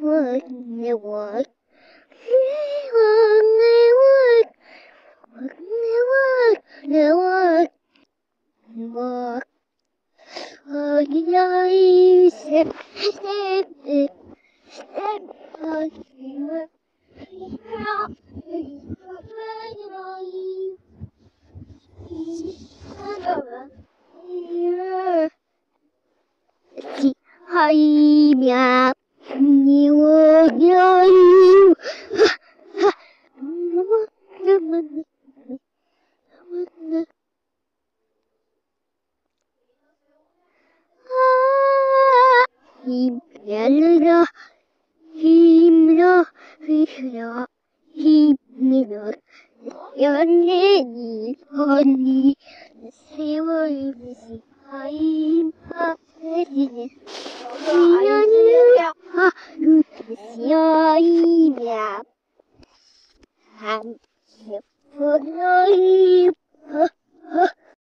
Work, they work, They work, they work, They work, they would. They would. Oh, you step, step, step, step, step, Hi, yeah 내라 힘내라 연예인 언니 세월 무시 하이파이네 have to put